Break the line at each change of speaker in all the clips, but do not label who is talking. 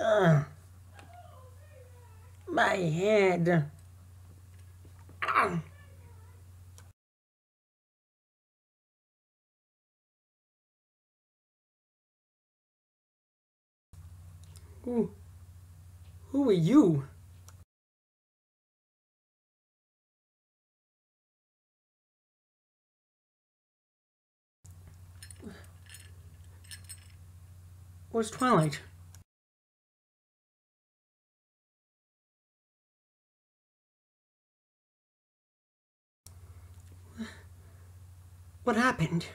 Uh, my head. Uh. Who, who are you? What's Twilight? What happened?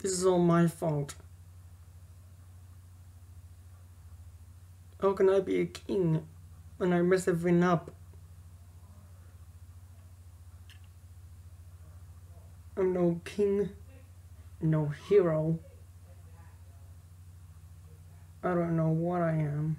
This is all my fault. How can I be a king when I mess everything up? I'm no king, no hero. I don't know what I am.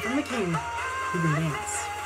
from the
king who can dance.